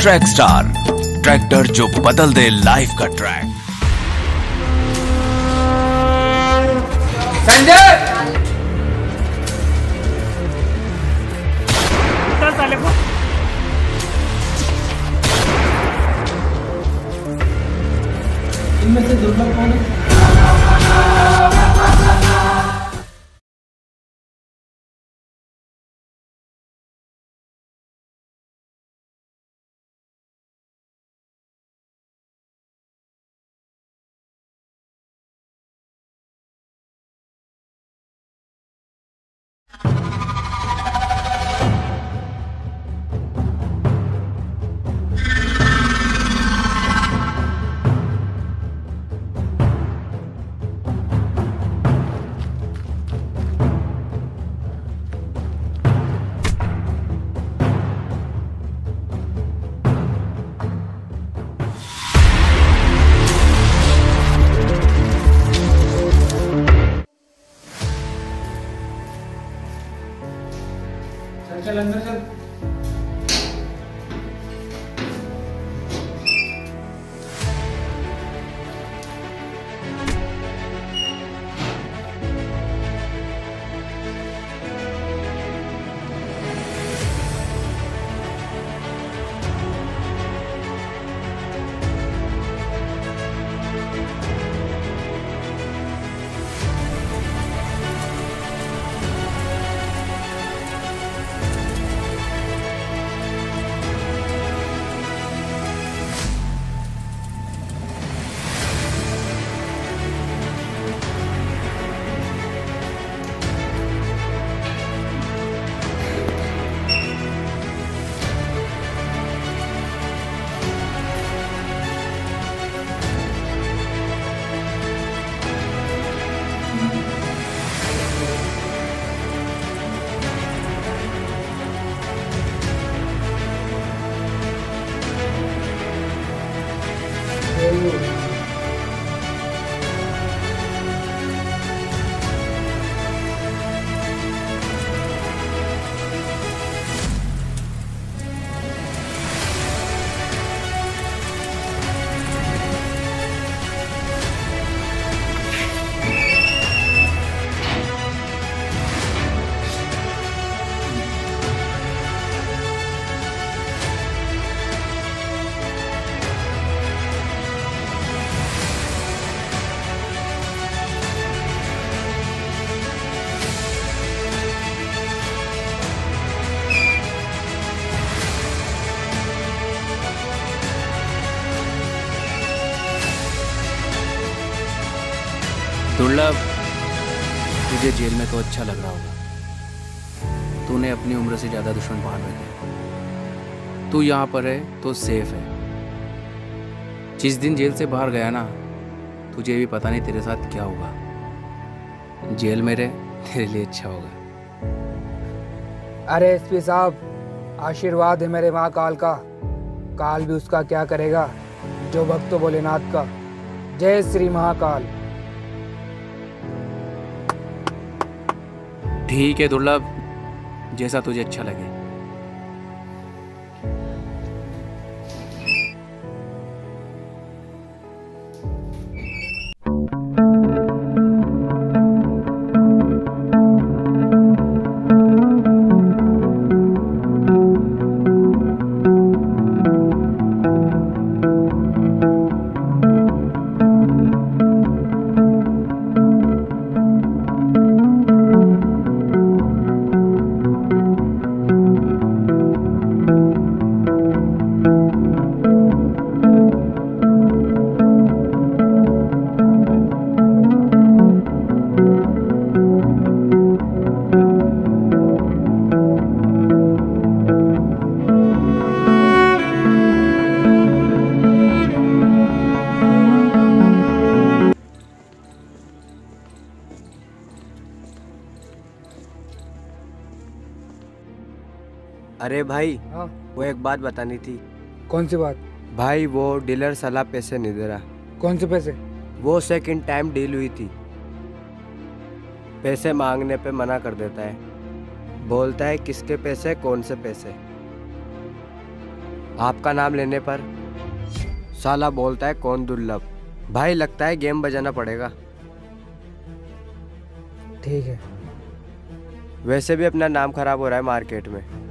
Track star tractor जो बदल दे लाइफ का ट्रैक। संजय! इनमें से दुर्लभ कौन है? चल अंदर चल दुर्लभ। तुझे जेल में तो अच्छा लग रहा होगा। तूने अपनी उम्र से ज़्यादा दुश्मन पाल रखे तू यहाँ पर है तो सेफ़ है। जिस दिन जेल से बाहर गया ना, तुझे भी पता नहीं तेरे साथ क्या होगा। जेल में रह, तेरे लिए अच्छा होगा। अरे एसपी साहब, आशीर्वाद है मेरे माँ काल का। काल भी उसका क्या करेगा? जो भक्त भोलेनाथ का। जय श्री महाकाल। ठीक है दुर्लभ जैसा तुझे अच्छा लगे। एक बात बतानी थी। कौन सी बात? भाई वो डीलर साला पैसे नहीं दे रहा। कौन से पैसे? वो सेकंड टाइम डील हुई थी। पैसे मांगने पे मना कर देता है। बोलता है किसके पैसे कौन से पैसे? आपका नाम लेने पर साला बोलता है कौन दुर्लभ? भाई लगता है गेम बजाना पड़ेगा। ठीक है। वैसे भी अपना नाम खराब हो रहा है मार्केट में।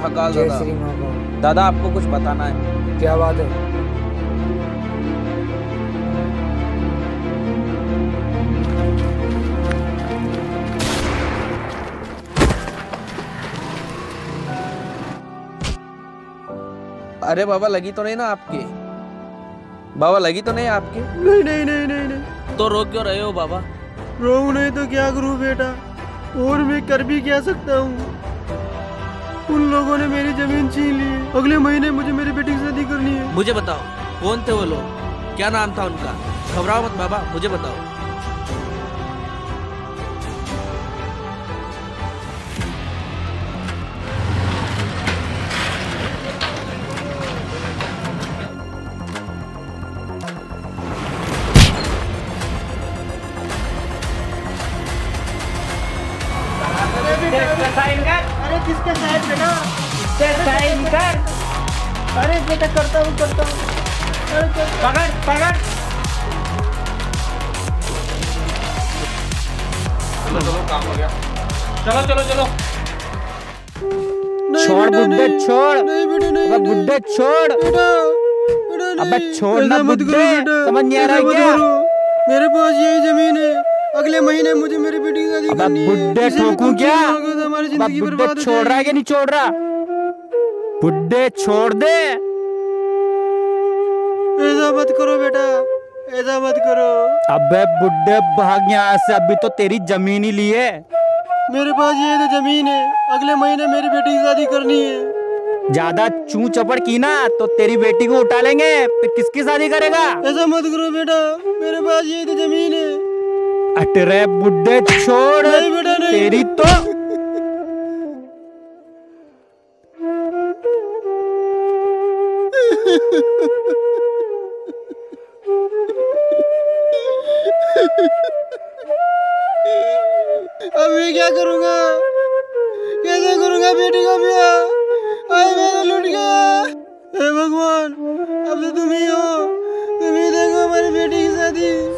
महाकाल दादा। श्री महाकाल। दादा आपको कुछ बताना है। क्या बात है? अरे बाबा लगी तो नहीं ना आपके? बाबा लगी तो नहीं आपके? नहीं नहीं नहीं नहीं नहीं। तो रो क्यों रहे हो बाबा? रो नहीं तो क्या करूँ बेटा? और मैं कर भी क्या सकता हूँ? उन लोगों ने मेरी ज़मीन छीन ली। अगले महीने मुझे मेरी बेटी की शादी करनी है। मुझे बताओ, कौन थे वो लोग? क्या नाम था उनका? घबराओ मत बाबा, मुझे बताओ। पकड़ पकड़। चलो चलो चलो। छोड़ बुड्ढे छोड़। अबे बुड्ढे छोड़। अबे छोड़ ना बुड्ढे समझ नहीं आ रहा क्या? मेरे पास यही ज़मीन है। अगले महीने मुझे मेरी बेटी की शादी करनी है। बुड्ढे ठोकूं क्या? हमारी ज़िंदगी बर्बाद छोड़ रहा है कि नहीं छोड़ रहा? बुड्ढे छोड़ दे। ऐसा मत करो बेटा ऐसा मत करो। अबे बुड्ढे भाग यहाँ से अभी तो तेरी ज़मीन ही ली है। मेरे पास ये तो ज़मीन है अगले महीने मेरी बेटी की शादी करनी है। ज़्यादा चू चपड़ की ना तो तेरी बेटी को उठा लेंगे फिर किसकी शादी करेगा? ऐसा मत करो बेटा मेरे पास ये तो ज़मीन है। अटरे बुड्ढे छोड़ नहीं बेटा, नहीं। तेरी तो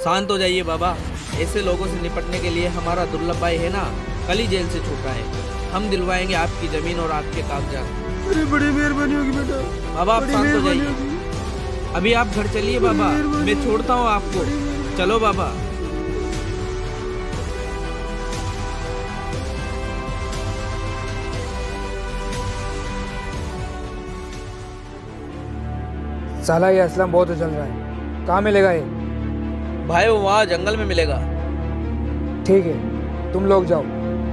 शांत हो जाइए बाबा। ऐसे लोगों से निपटने के लिए हमारा दुर्लभ भाई है ना कल ही जेल से छूटा है। हम दिलवाएँगे आपकी ज़मीन और आपके कागजात। अरे बड़ी मेहरबानी होगी बेटा। बाबा आप शांत हो जाइए। अभी आप घर चलिए बाबा। मैं छोड़ता हूँ आपको। चलो बाबा। साला ये असलम बहुत उछल रहा है। कहाँ मिलेगा ये? भाई वो वहाँ जंगल में मिलेगा। ठीक है तुम लोग जाओ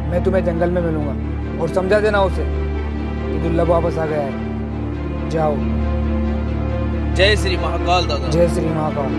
मैं तुम्हें जंगल में मिलूँगा। और समझा देना उसे कि दुर्लभ वापस आ गया है। जाओ। जय श्री महाकाल दादा। जय श्री महाकाल।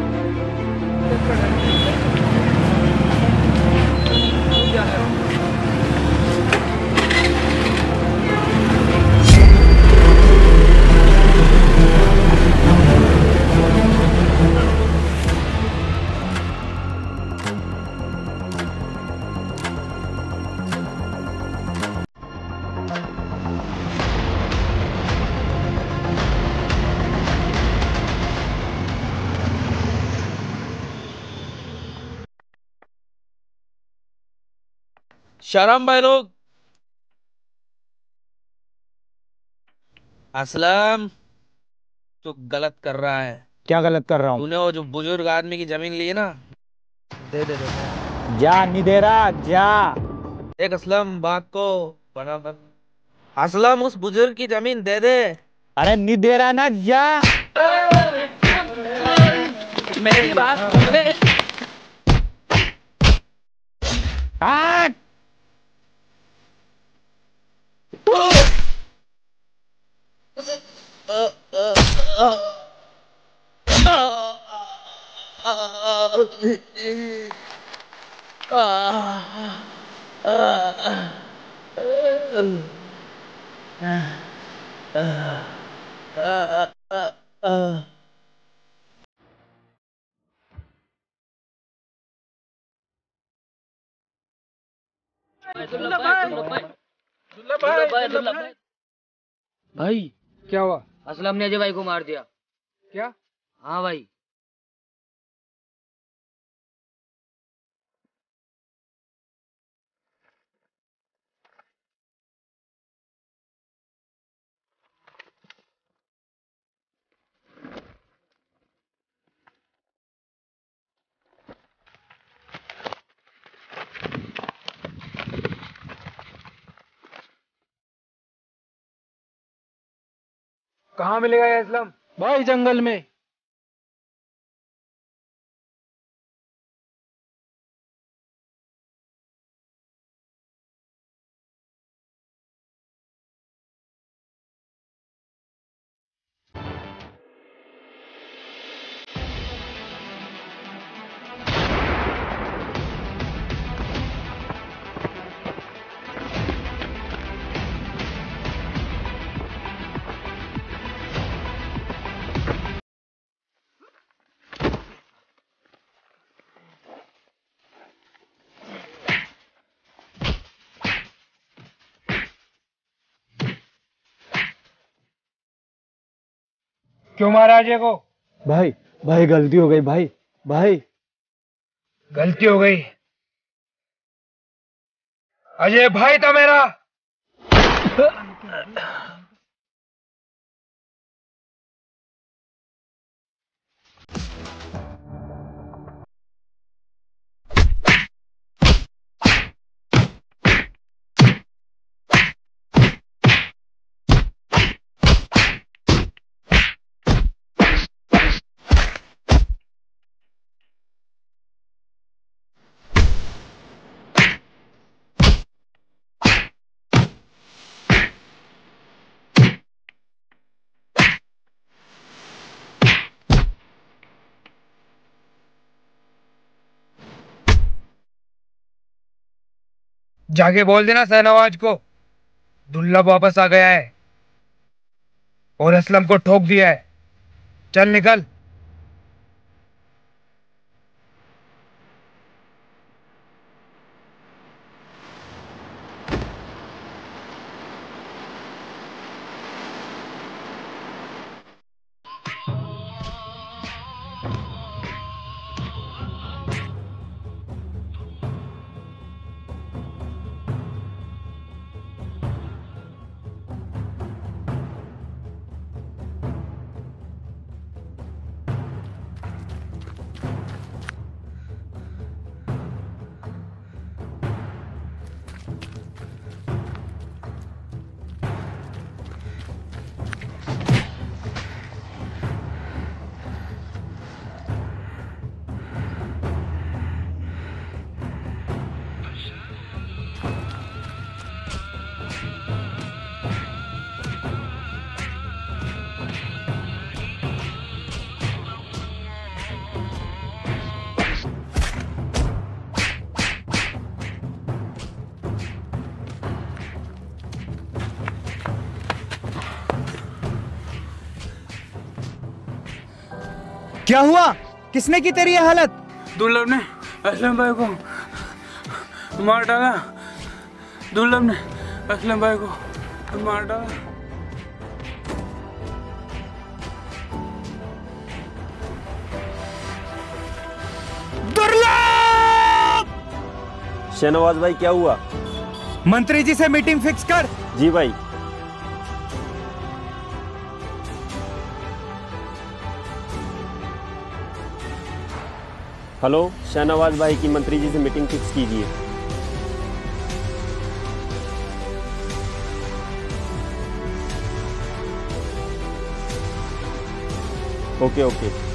शराम भाई लोग। असलम तो गलत कर रहा है। क्या गलत कर रहा हूँ? तूने वो जो बुज़ुर्ग आदमी की ज़मीन ली है ना दे दे दे जा नहीं दे रहा जा। एक असलम बात को बना बन असलम उस बुज़ुर्ग की ज़मीन दे दे। अरे नहीं दे रहा ना जा। मेरी बात भाई क्या हुआ? असलम ने अजय भाई को मार दिया। क्या? हाँ भाई। कहाँ मिलेगा ये असलम भाई जंगल में। क्यों मारा अजय को? भाई भाई गलती हो गई भाई भाई। गलती हो गई। अजय भाई था मेरा। जाके बोल देना सहनवाज को। दुल्ला वापस आ गया है और असलम को ठोक दिया है। चल निकल। क्या हुआ? किसने की तेरी ये हालत? दुर्लभ ने असलम भाई को मार डाला। दुर्लभ ने असलम भाई को मार डाला। शहनवाज भाई क्या हुआ? मंत्री जी से मीटिंग फिक्स कर। जी भाई। हेलो शाहनवाज भाई की मंत्री जी से मीटिंग फिक्स कीजिए। Okay okay.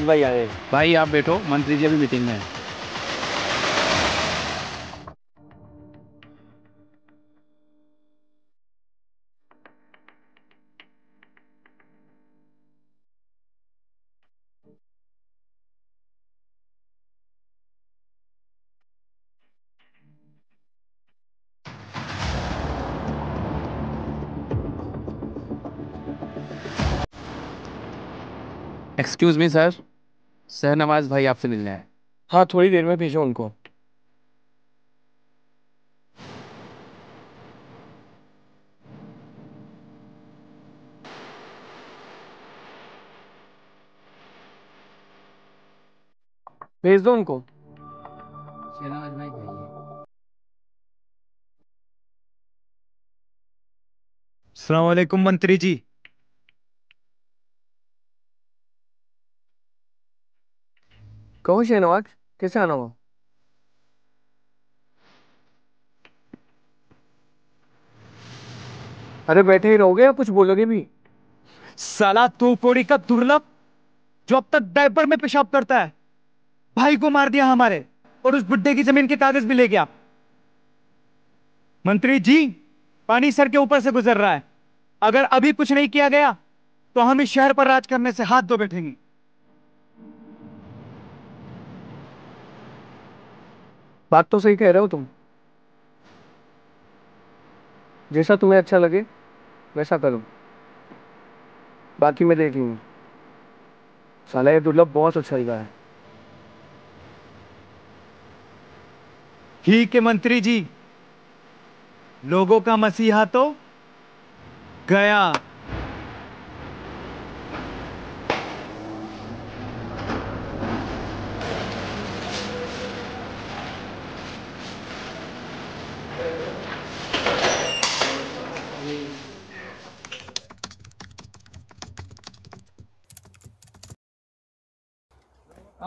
बोलो भाई आए। भाई, आप बैठो, मंत्री जी अभी मीटिंग में है। एक्सक्यूज मी सर शहनवाज भाई आपसे मिलने आए। हाँ थोड़ी देर में भेजो उनको। भेज दो उनको। शहनवाज भाई जाइए सलामकुम मंत्री जी। कहो शाहनवाज कैसे आना हुआ अरे बैठे ही रहोगे या कुछ बोलोगे भी? साला तू कोड़ी का दुर्लभ, जो अब तक डायपर में पेशाब करता है, भाई को मार दिया हमारे, और उस बुड्ढे की ज़मीन के कागज़ भी ले गया। मंत्री जी, पानी सर के ऊपर से गुजर रहा है। अगर अभी कुछ नहीं किया गया तो हम इस शहर पर राज करने से हाथ धो बैठेंगे। बात तो सही कह रहे हो तुम। जैसा तुम्हें अच्छा लगे, वैसा करो। बाकी मैं देख लूँगा। साला ये दुर्लभ बहुत अच्छा लगा है। ठीक है मंत्री जी, लोगों का मसीहा तो गया।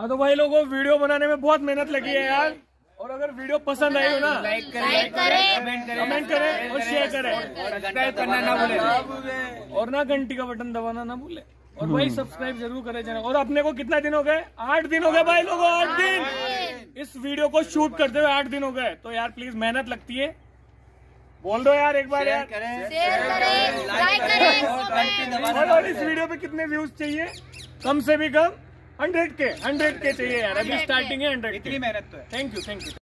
हाँ तो भाई लोगों वीडियो बनाने में बहुत मेहनत लगी है यार। और अगर वीडियो पसंद आई हो ना लाइक करें कमेंट करें और शेयर करें। सब्सक्राइब करना ना भूले। और ना घंटी का बटन दबाना ना भूले। और भाई सब्सक्राइब ज़रूर करें चैनल और अपने को कितना दिन हो गए? आठ दिन हो गए भाई लोगों आठ दिन। इस वीडियो को शूट करते हुए आठ दिन हो गए। तो यार प्लीज़ मेहनत लगती है। बोल दो यार एक बार यार। और इस वीडियो पे कितने व्यूज़ चाहिए? कम से भी कम। हंड्रेड के हंड्रेड के चाहिए यार। अभी स्टार्टिंग है हंड्रेड इतनी मेहनत तो है। Thank you thank you